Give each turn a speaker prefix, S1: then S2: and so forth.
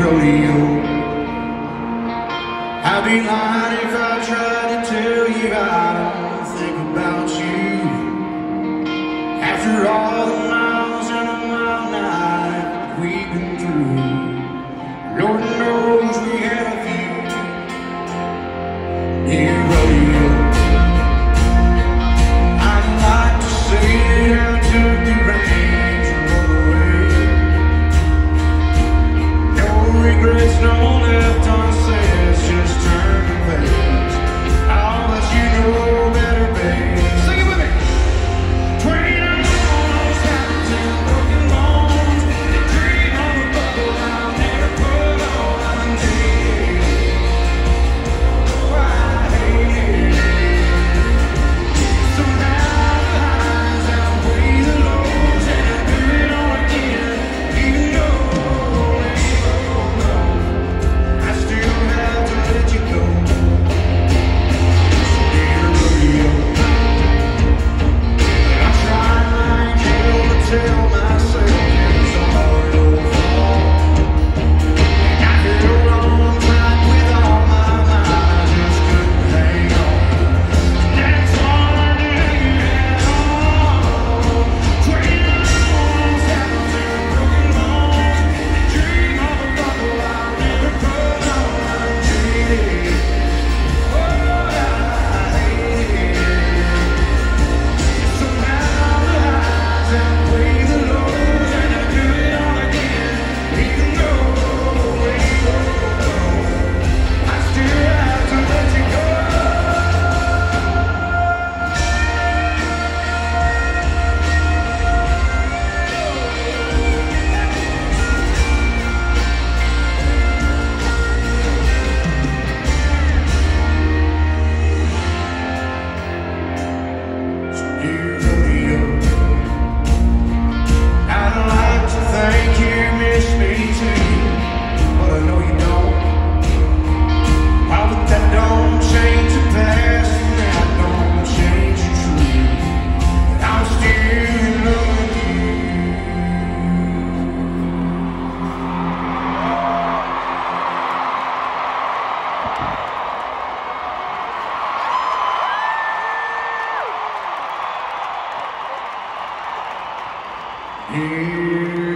S1: rodeo. I'd be lying if I tried to tell you I Yeah.